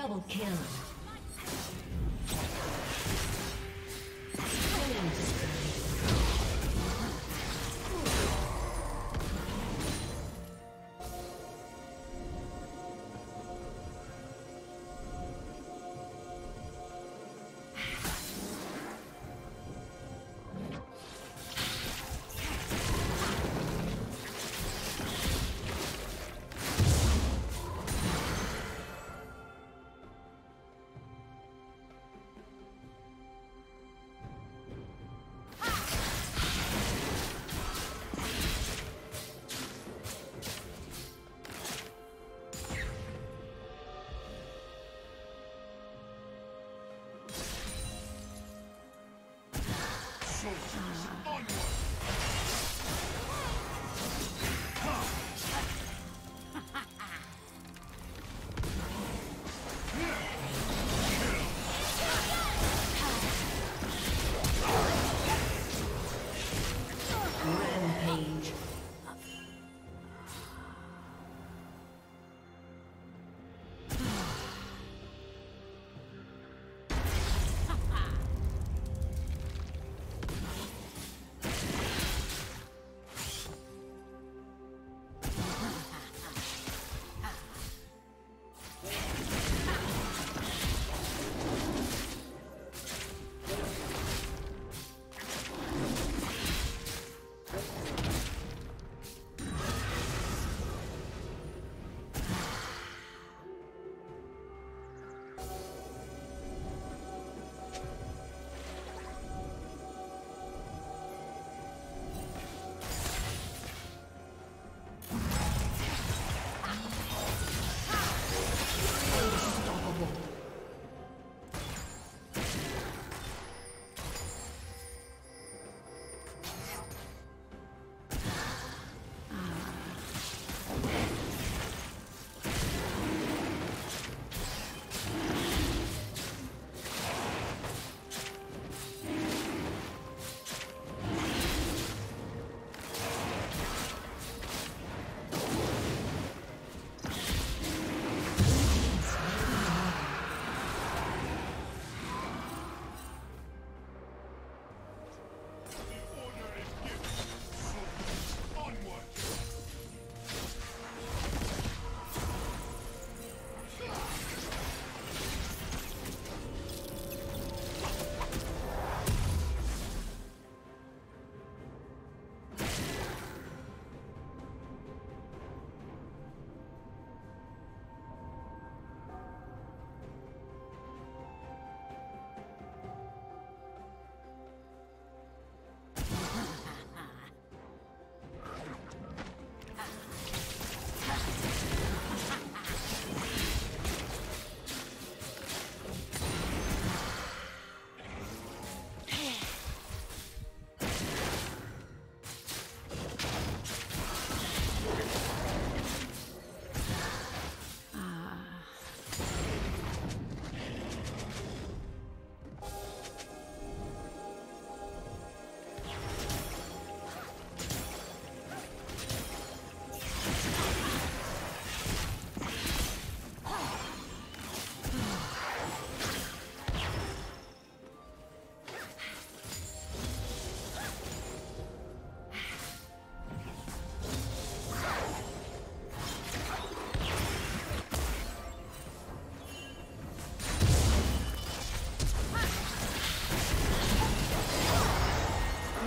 Double kill.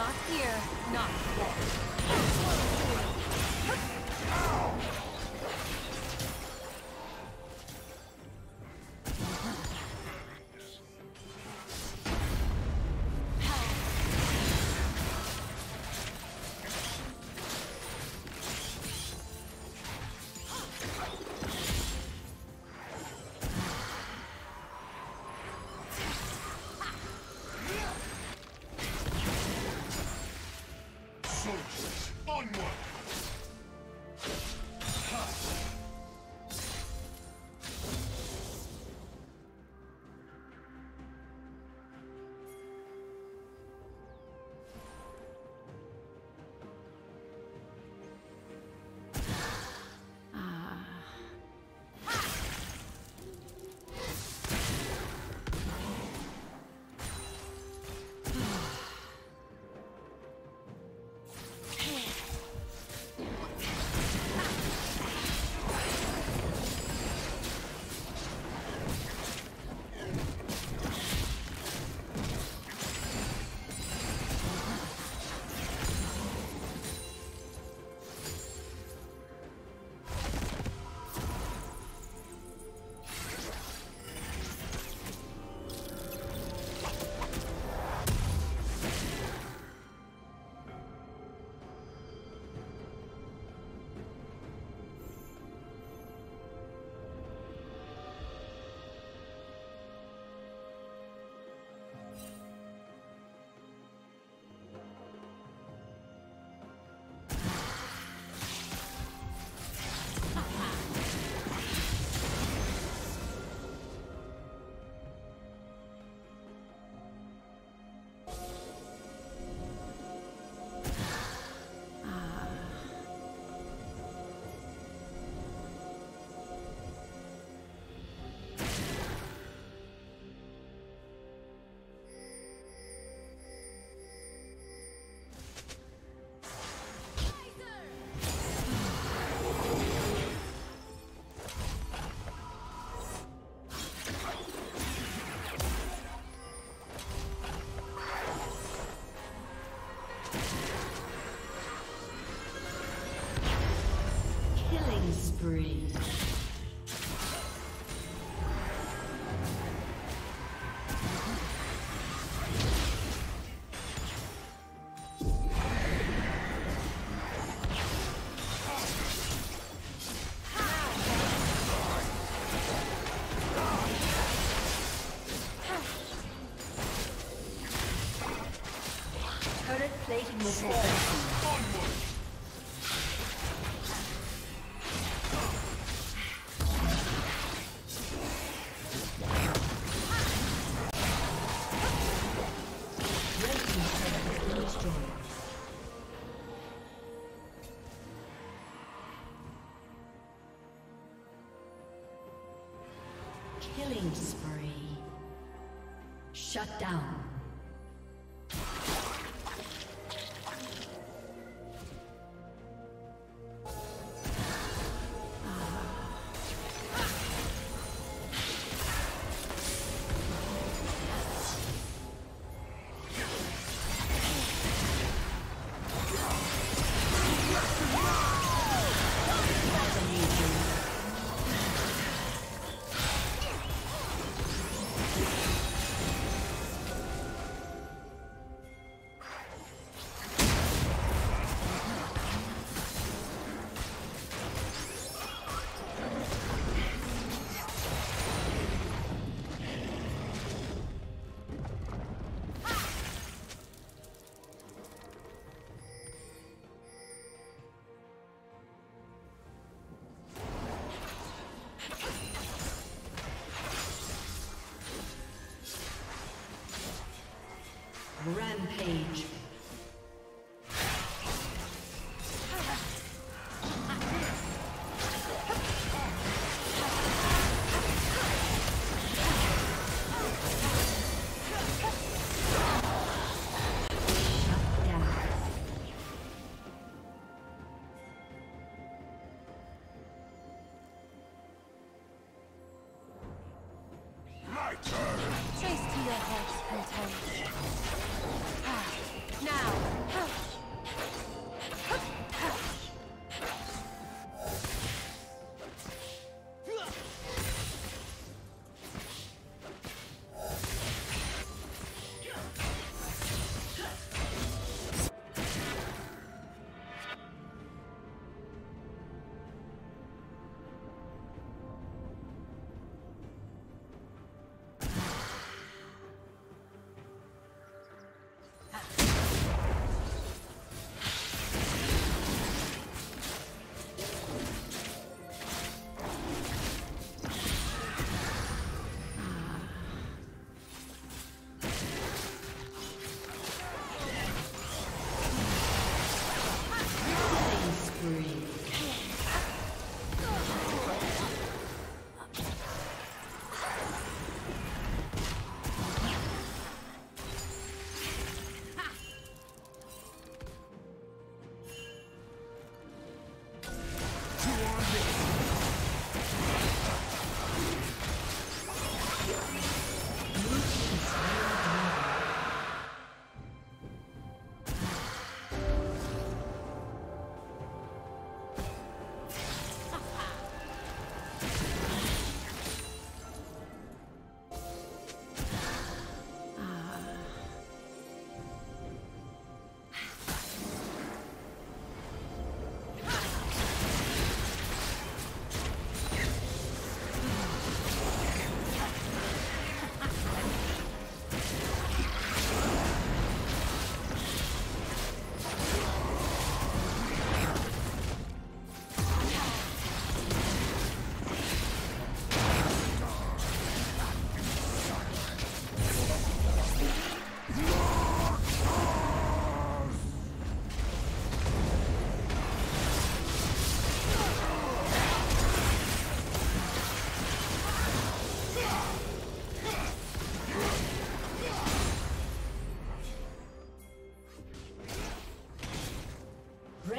Not here, not there. Turret Rampage.